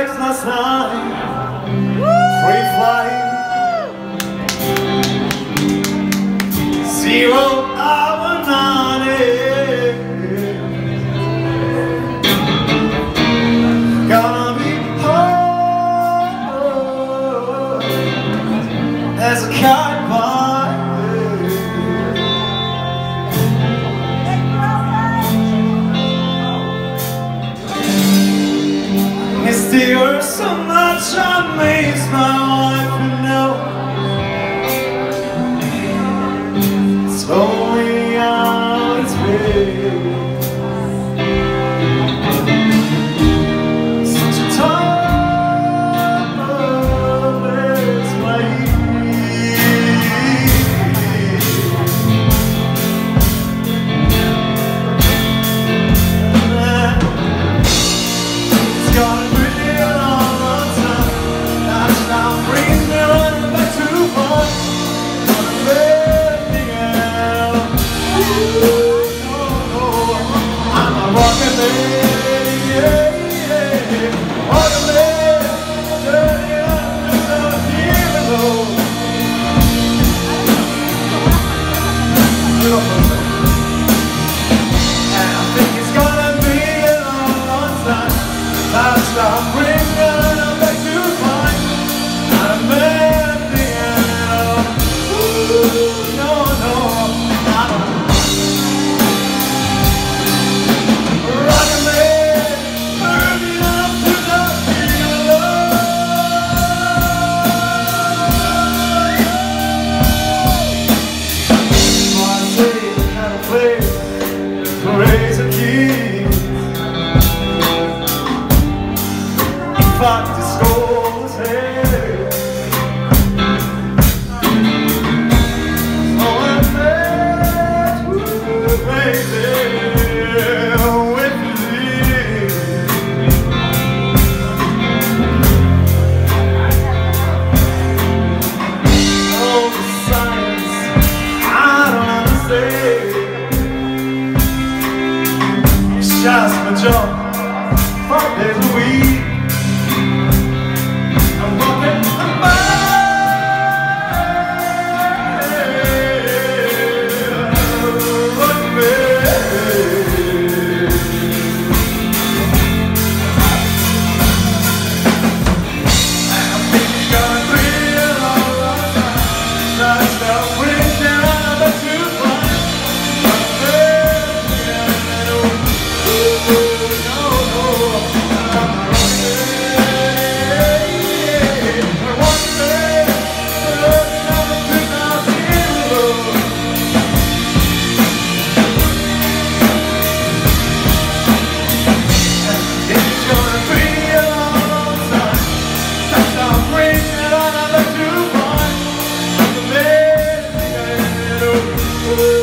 Sex last free flight, zero hour nine. Gonna be home as a car. you're so much amazed my walking there. praise. good.